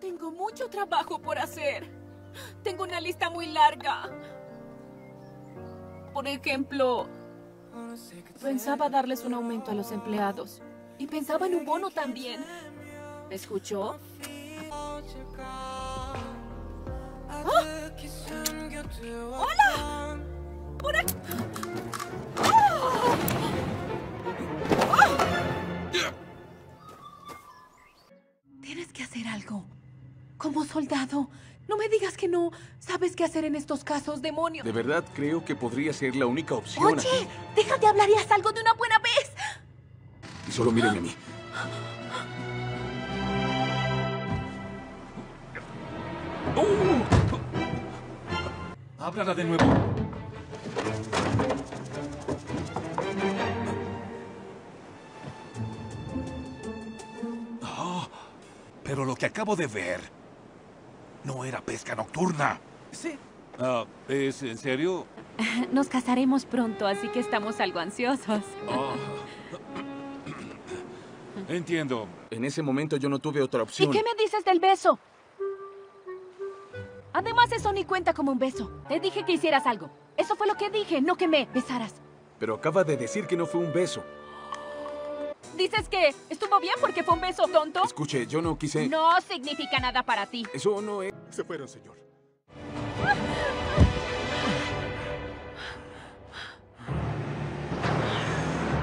Tengo mucho trabajo por hacer. Tengo una lista muy larga. Por ejemplo, pensaba darles un aumento a los empleados. Y pensaba en un bono también. ¿Me escuchó? ¡Ah! ¡Hola! ¡Por aquí! ¡Ah! Tienes que hacer algo. Como soldado, no me digas que no sabes qué hacer en estos casos, demonio. De verdad creo que podría ser la única opción Oye, aquí. de hablar y haz algo de una buena vez. Y solo mírenme a mí. Háblala de nuevo. Ah, pero lo que acabo de ver no era pesca nocturna. Sí. Ah, ¿Es en serio? Nos casaremos pronto, así que estamos algo ansiosos. Ah. Entiendo. En ese momento yo no tuve otra ¿Y opción. qué me dices del beso? Además, eso ni cuenta como un beso. Te dije que hicieras algo. Eso fue lo que dije, no que me besaras. Pero acaba de decir que no fue un beso. Dices que estuvo bien porque fue un beso tonto. Escuche, yo no quise... No significa nada para ti. Eso no es... Se fueron, señor.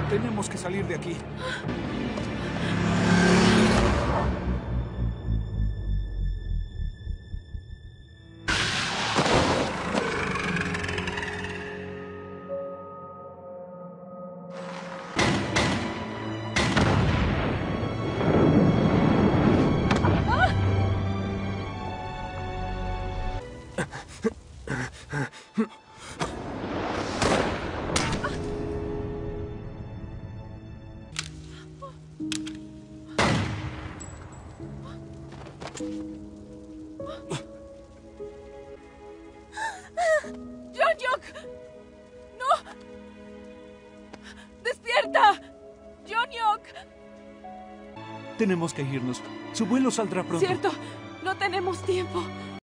Tenemos que salir de aquí. ¡No! ¡Despierta! Tenemos que irnos. Su vuelo saldrá pronto. Cierto, no tenemos tiempo.